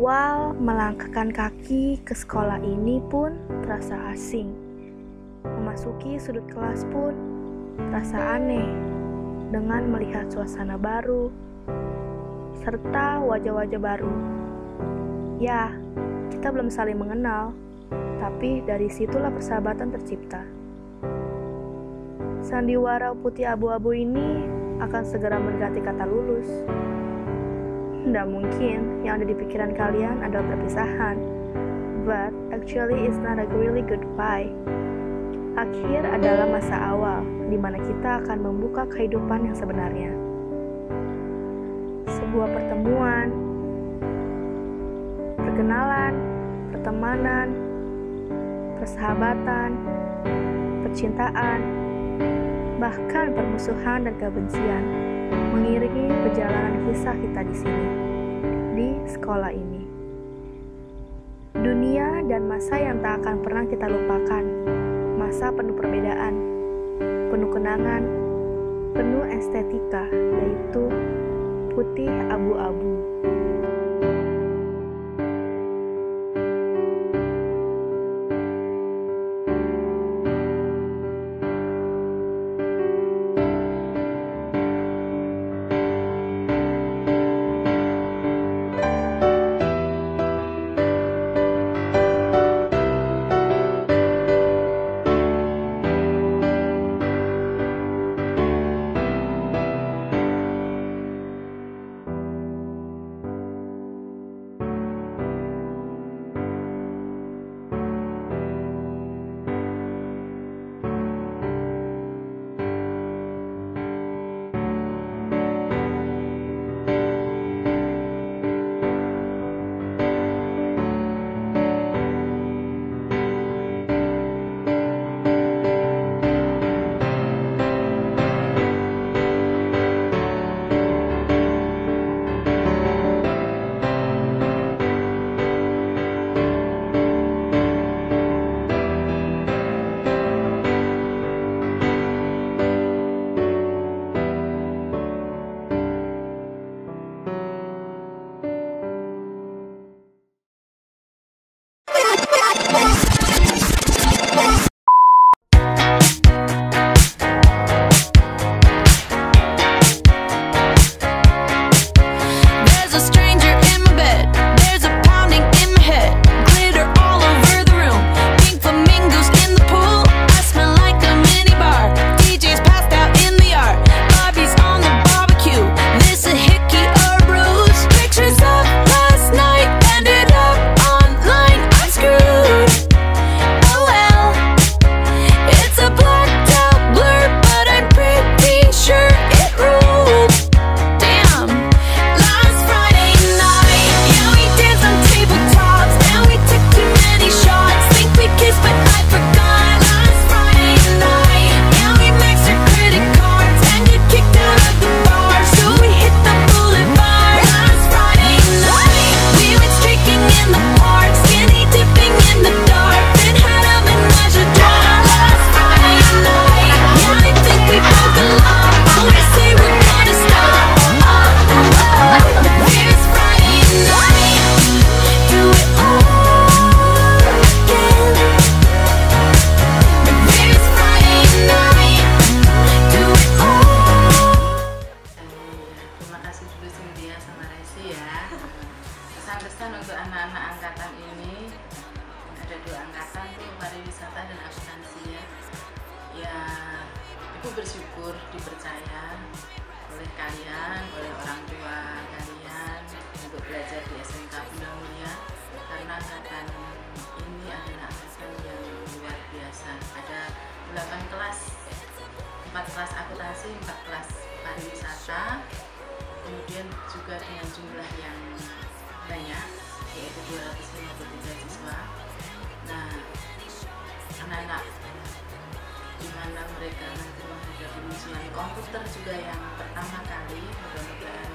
Awal melangkahkan kaki ke sekolah ini pun terasa asing. Memasuki sudut kelas pun terasa aneh dengan melihat suasana baru serta wajah-wajah baru. Ya, kita belum saling mengenal, tapi dari situlah persahabatan tercipta. Sandiwara putih abu-abu ini akan segera mendekati kata lulus. Tidak mungkin yang ada di pikiran kalian adalah perpisahan. But actually it's not a really goodbye. Akhir adalah masa awal di mana kita akan membuka kehidupan yang sebenarnya. Sebuah pertemuan, perkenalan, pertemanan, persahabatan, percintaan, bahkan permusuhan dan kebencian mengiringi perjalanan kisah kita di sini, di sekolah ini. Dunia dan masa yang tak akan pernah kita lupakan, masa penuh perbedaan, penuh kenangan, penuh estetika, yaitu putih abu-abu. Kemudian juga dengan jumlah yang banyak yaitu 253 siswa. Nah anak-anak di mana mereka nanti menghadapi ujian komputer juga yang pertama kali mudah-mudahan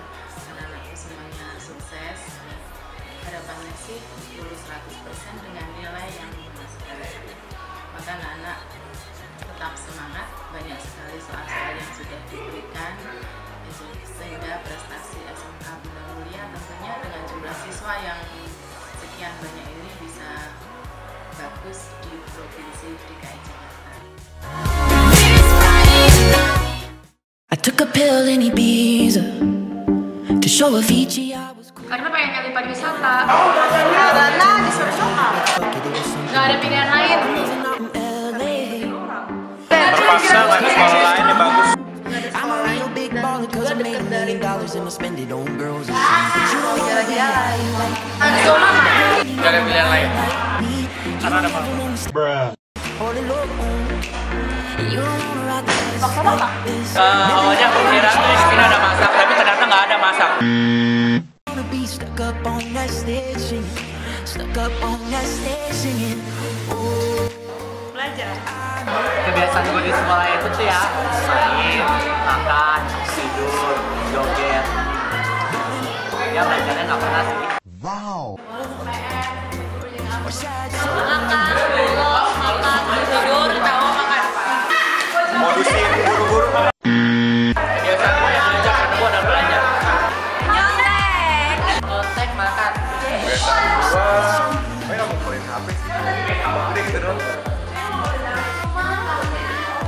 anak-anakku semuanya sukses. Harapannya sih lulus 100% dengan nilai yang memuaskan maka anak-anak tetap semangat banyak sekali soal-soal yang sudah diberikan sehingga prestasi SMK Bina Mulia tentunya dengan jumlah siswa yang sekian banyak ini bisa bagus di provinsi DKI Jakarta. Karena pengen kali pariwisata. Oh, karena disuruh sholat. Gak ada pilihan lain. Terpaksa, million dollars and I spend it on girls and know what nggak ada pilihan lain. Karena ada like this. Eh, awalnya aku kira sini ada masak tapi ternyata nggak ada masak. Wanna be stuck up on that stage singing, stuck up on that stage singing. kebiasaan gue di sekolah itu tuh ya main, makan, tidur, joget ya belajarnya nggak pernah sih. Modusin guru-guru kebiasaan gue yang belajar karena gue udah belajar kontek makan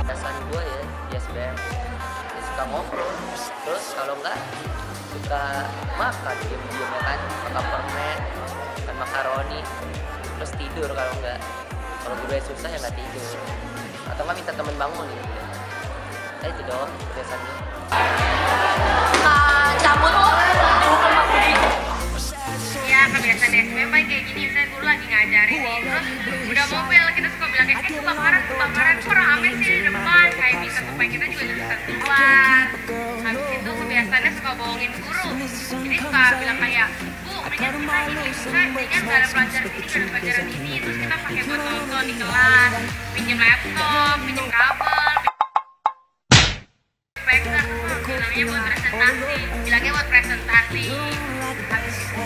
kebiasaan gue ya ya sebenarnya ya suka ngobrol terus kalau enggak makan diem ya kan makan permen makan makaroni terus tidur kalau enggak kalau gue susah ya nggak tidur. Atau nggak minta temen bangun gitu. Ya itu doang kebiasaannya. Ya kebiasaan SMP paling kayak gini saya dulu lagi ngajarin nih terus udah mobil kita suka bilang kayak eh kebakaran kebakaran kok rame sih di depan kayak bisa supaya kita juga bisa keluar itu kebiasaannya suka bohongin guru. Jadi suka bilang kayak bu mendingan kita ini kita mendingan nggak ada pelajaran ini nggak ada pelajaran ini. Terus kita pakai buat nonton di kelas pinjam laptop pinjam kabel speaker bilangnya buat presentasi bilangnya buat presentasi. Habis itu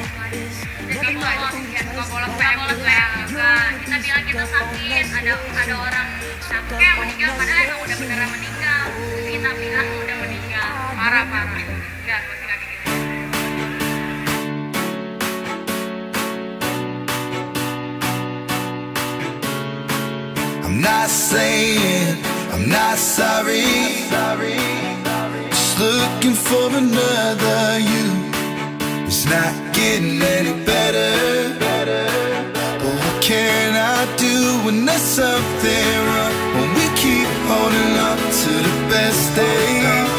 jadi itu aja suka bolos PM bolos PM juga kita bilang kita sakit ada ada orang sakit meninggal padahal emang udah beneran meninggal. Kita bilang parah parah enggak gue sih nggak kayak gitu I'm not saying I'm not sorry. Just looking for another you. It's not getting any better. But what can I do when there's something wrong? When we keep holding up to the best days.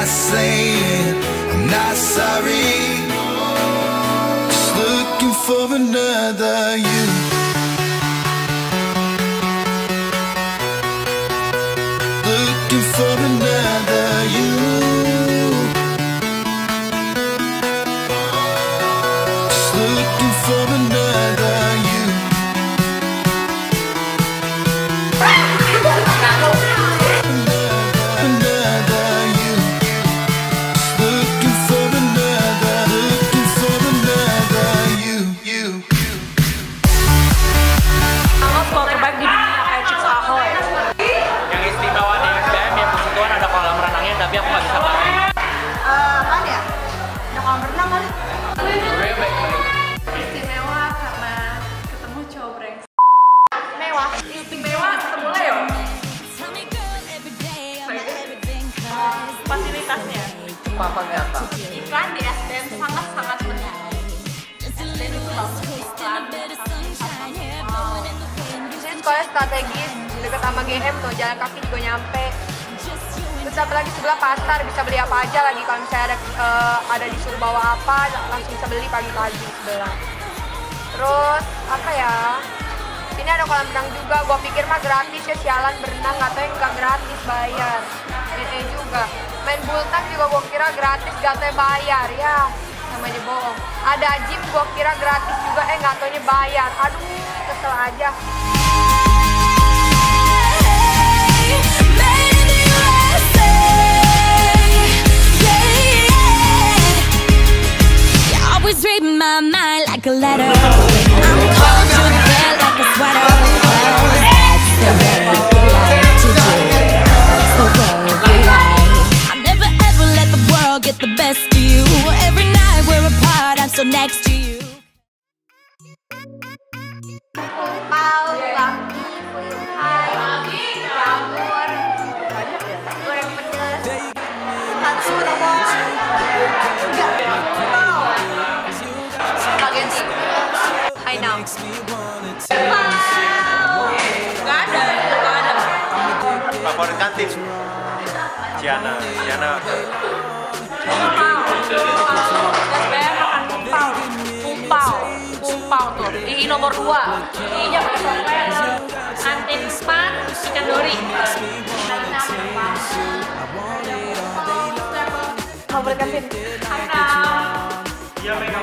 Not saying I'm not sorry. Just looking for another you. Sama GM tuh, jalan kaki juga nyampe. Terus apa lagi sebelah pasar, bisa beli apa aja lagi kalau misalnya ada eh, ada disuruh bawa apa, langsung bisa beli pagi-pagi sebelah. Terus apa ya? Sini ada kolam renang juga, gua pikir mah gratis ya sialan berenang, nggak tahu yang nggak gratis bayar. Ini juga. Main bultang juga gua kira gratis, gak tahu bayar ya. Namanya bohong. Ada gym gua kira gratis juga, eh nggak taunya bayar. Aduh, kesel aja. Di nomor 2. I-nya pakai topeng. Kantin span, ikan dori. Favorit kantin. Iya, mereka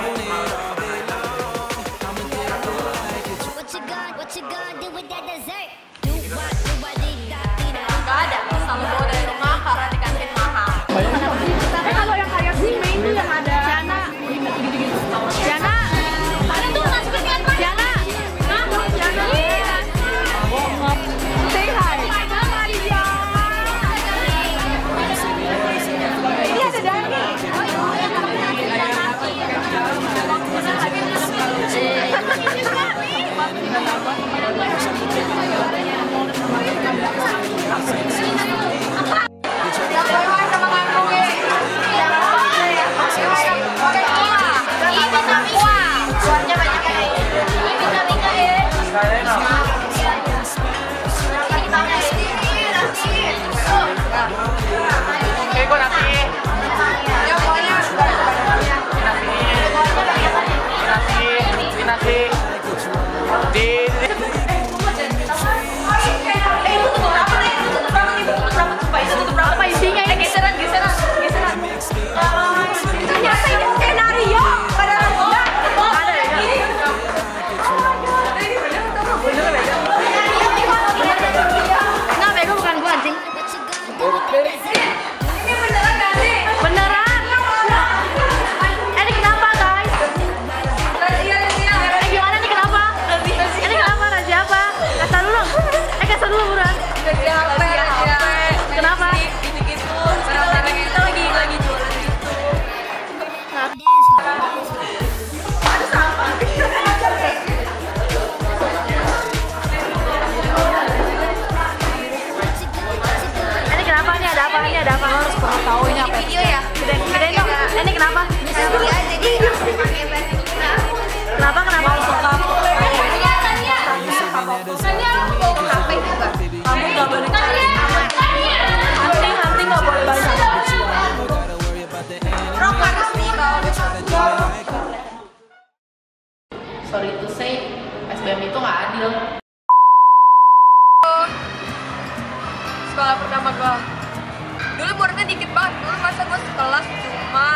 dikit banget. Dulu masa gua sekelas cuma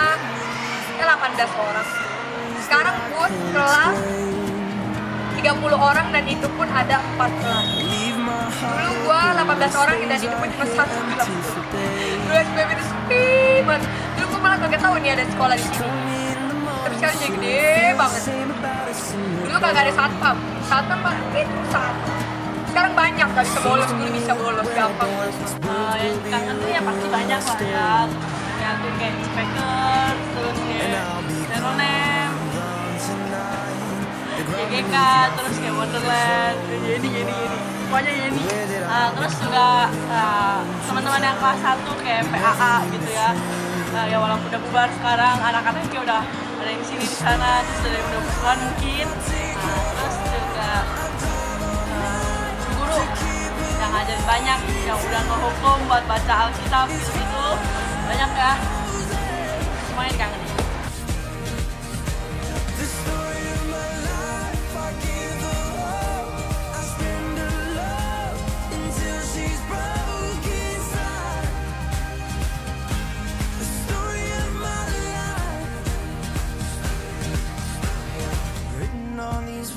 ya 18 orang. Sekarang gua kelas 30 orang dan itu pun ada 4 kelas. Dulu gua 18 orang dan itu pun cuma satu kelas. Dulu SBM itu sepi banget. Dulu gua malah kagak tahu nih ada sekolah di sini. Tapi sekarang jadi gede banget. Dulu kagak ada satpam. Satpam paling itu satu. Sekarang banyak gak bisa bolos, dulu bisa bolos gampang. Eh, yang kangen tuh ya pasti banyak lah ya yang tuh kayak inspektor terus kayak Teronem JGK terus kayak Wonderland jadi jadi jadi pokoknya jadi Ah, terus juga ah, teman-teman yang kelas 1 kayak PAA gitu ya. Nah, ya walaupun udah bubar sekarang anak-anak kayak udah ada yang sini di sana terus ada yang udah bersulan mungkin banyak yang udah ngehukum buat baca Alkitab gitu gitu banyak ya. Semuanya kangen.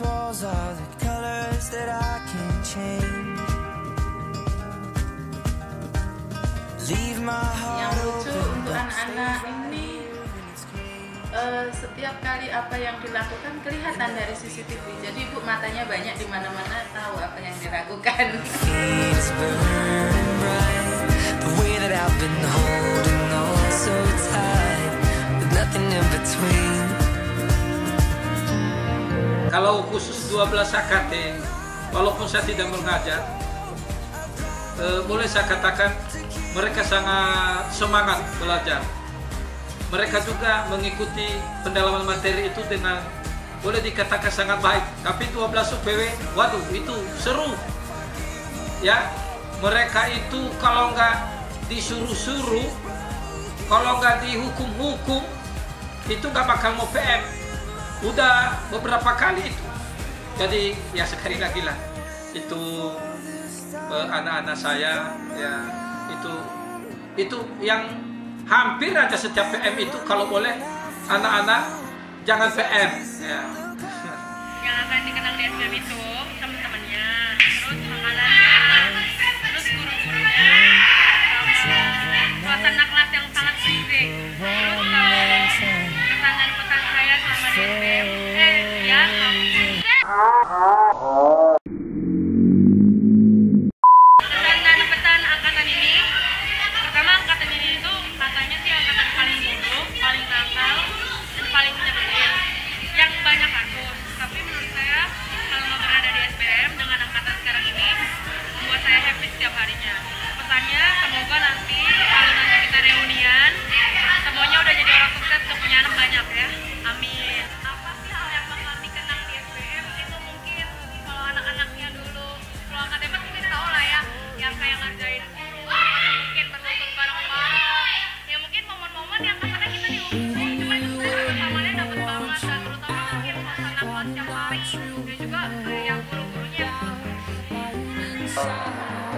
Walls are the colors that I can't change. Yang lucu untuk anak-anak ini eh, setiap kali apa yang dilakukan kelihatan dari CCTV. Jadi ibu matanya banyak di mana-mana tahu apa yang dilakukan. Kalau khusus 12 AKT, walaupun saya tidak mengajar, eh, boleh saya katakan mereka sangat semangat belajar. Mereka juga mengikuti pendalaman materi itu dengan boleh dikatakan sangat baik. Tapi 12 UPW, waduh itu seru. Ya, mereka itu kalau nggak disuruh-suruh, kalau nggak dihukum-hukum, itu nggak bakal mau PM. Udah beberapa kali itu. Jadi ya sekali lagi lah itu eh, anak-anak saya ya itu itu yang hampir aja setiap PM itu kalau boleh anak-anak jangan PM ya. yang akan dikenang di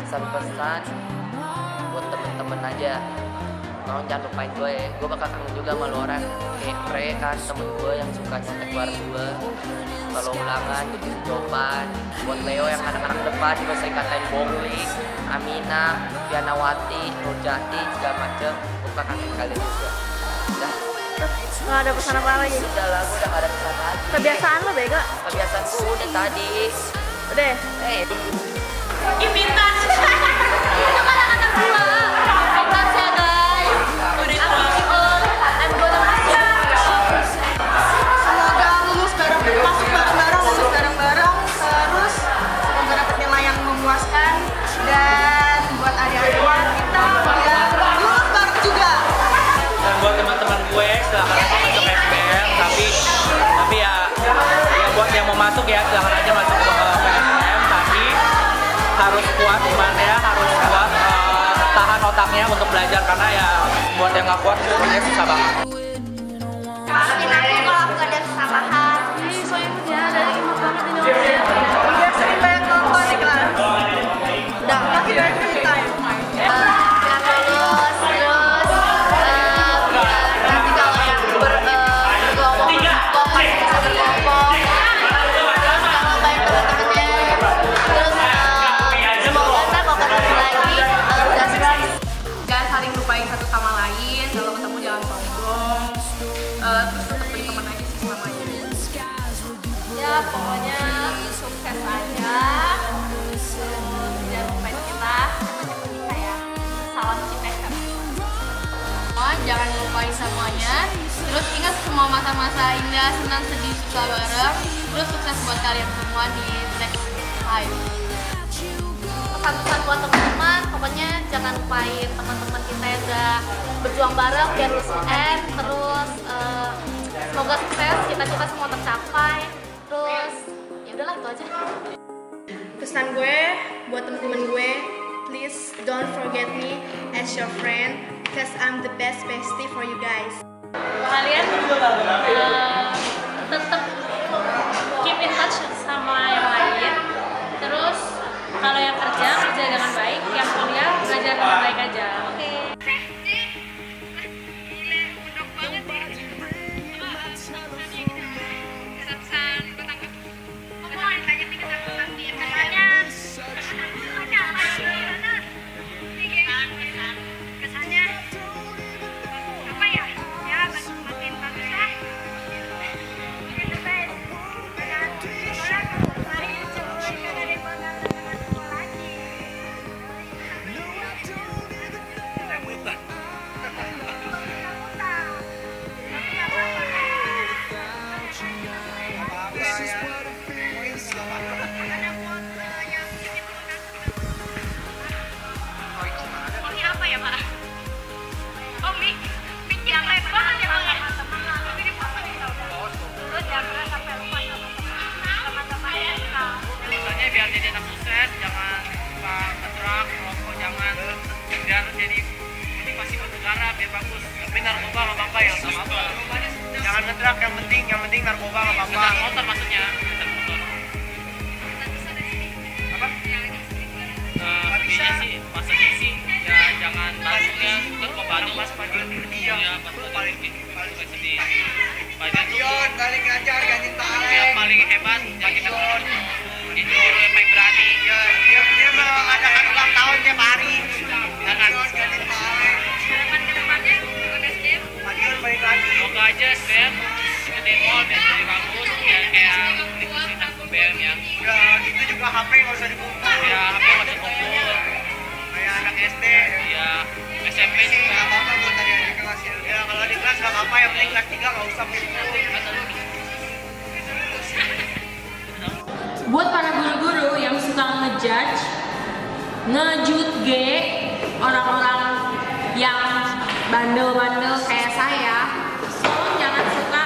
pesan-pesan buat temen-temen aja. Tolong jangan lupain gue ya. Gue bakal kangen juga sama lo orang. Kayak Pre kan temen gue yang suka nyontek bareng gue kalau ulangan bikin jawaban buat Leo yang anak-anak depan juga saya katain Bongli Amina Dianawati Nurjati segala macem. Gue bakal kangen kalian juga. Udah? Nggak ada pesan apa lagi? udah lah gue udah gak ada pesan lagi. Kebiasaan lo bego? kebiasaan gue udah tadi. Udah. eh. Vintage. Itu untuk belajar karena ya buat yang nggak kuat sebenarnya susah banget semuanya. Terus ingat semua masa-masa indah senang sedih suka bareng. Terus sukses buat kalian semua di next life pesan-pesan buat teman-teman pokoknya jangan lupain teman-teman kita yang udah berjuang bareng biar UN terus eh, semoga sukses cita-cita semua tercapai. Terus ya udahlah itu aja. Pesan gue buat temen-temen gue, please don't forget me as your friend because I'm the best bestie for you guys. kalian eh, tetap biar jadi anak sukses, jangan suka rokok, jangan biar jadi motivasi buat negara biar bagus. Tapi narkoba nggak apa-apa ya. Jangan yang penting, yang penting narkoba nggak apa-apa. Motor maksudnya. Apa? Nah, intinya sih masa sih jangan masuknya ke Bandung mas Padion dia ya paling paling paling sedih Padion paling ngajar ganti talent yang paling hebat yang kita itu yang paling berani. Ya dia dia mengadakan ulang tahun tiap hari. jangan ganti talent Padion balik lagi. Semoga aja SBM ke mall dan jadi bagus ya kayak universitas UBM ya. Ya itu juga HP nggak usah dikumpul. Ya HP nggak usah dikumpul kayak anak SD ya SMP juga. nggak apa-apa buat tadi di kelas ya. Ya kalau di kelas nggak apa-apa yang penting kelas tiga nggak usah buat para guru-guru yang suka ngejudge ngejutge orang-orang yang bandel-bandel kayak saya tolong jangan suka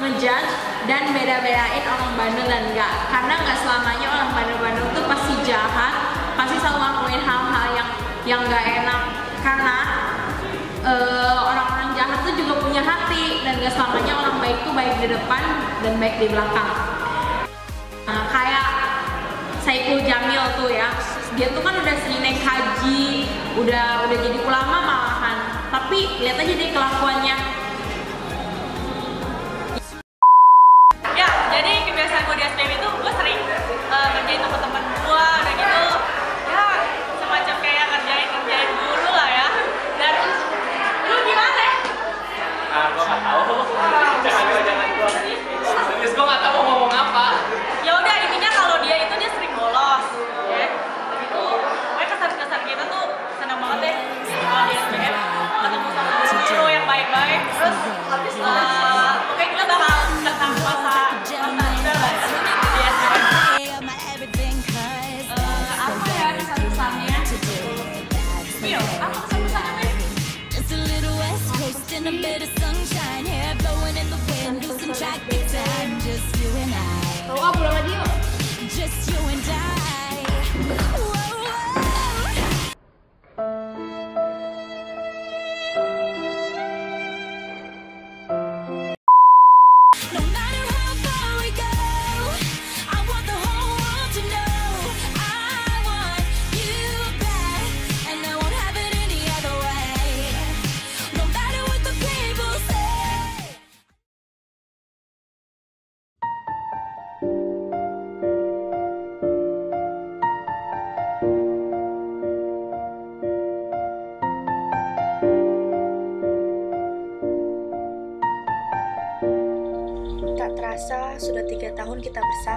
ngejudge dan beda-bedain orang bandel dan enggak karena nggak selamanya orang bandel-bandel itu pasti jahat pasti selalu ngelakuin hal-hal yang yang nggak enak. Karena eh, orang-orang jahat tuh juga punya hati dan gak selamanya orang baik tuh baik di depan dan baik di belakang. Nah, kayak Saiful Jamil tuh ya dia tuh kan udah sering naik haji udah udah jadi ulama malahan. Tapi lihat aja deh kelakuannya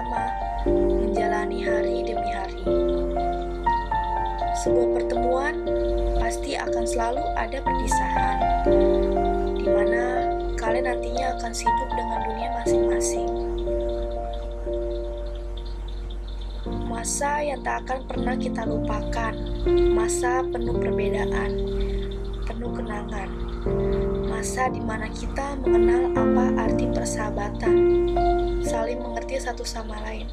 bersama, menjalani hari demi hari. Sebuah pertemuan pasti akan selalu ada perpisahan, di mana kalian nantinya akan sibuk dengan dunia masing-masing. Masa yang tak akan pernah kita lupakan, masa penuh perbedaan, penuh kenangan, masa di mana kita mengenal apa arti persahabatan, saling mengerti satu sama lain,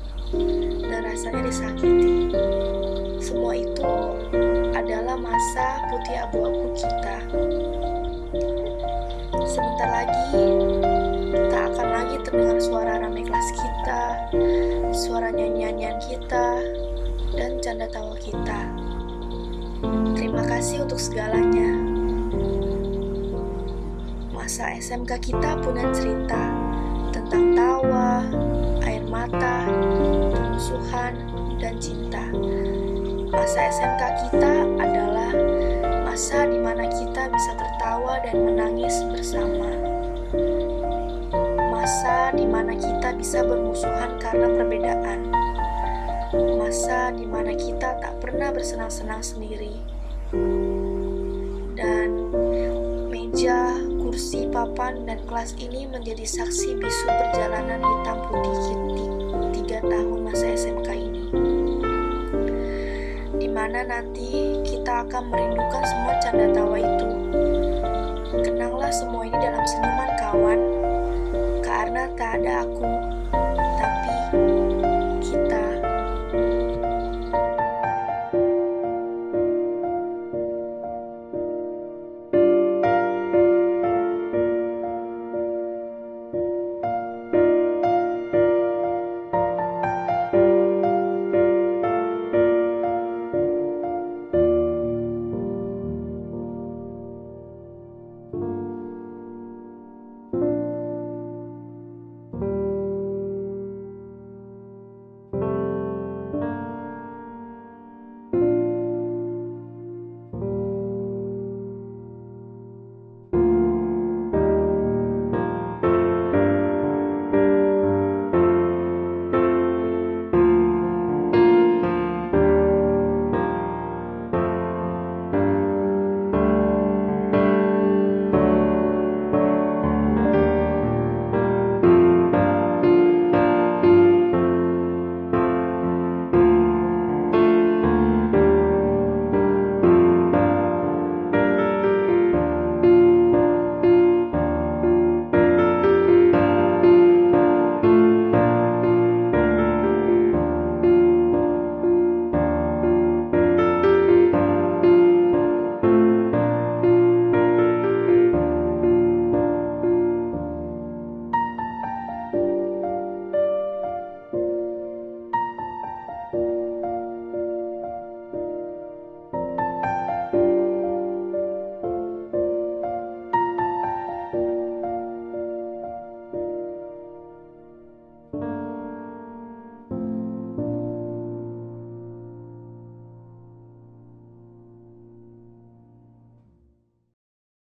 dan rasanya disakiti. Semua itu adalah masa putih abu-abu kita. Sebentar lagi, tak akan lagi terdengar suara ramai kelas kita, suara nyanyian kita, dan canda tawa kita. Terima kasih untuk segalanya. Masa SMK kita punya cerita tentang tawa, air mata, permusuhan, dan cinta. Masa SMK kita adalah masa di mana kita bisa tertawa dan menangis bersama. Masa di mana kita bisa bermusuhan karena perbedaan. Masa di mana kita tak pernah bersenang-senang sendiri. Dan meja, kursi, papan, dan kelas ini menjadi saksi bisu perjalanan hitam putih tiga tahun masa SMK ini. Di mana nanti kita akan merindukan semua canda tawa itu. Kenangan Tenanglah semua ini dalam senyuman kawan, karena tak ada aku,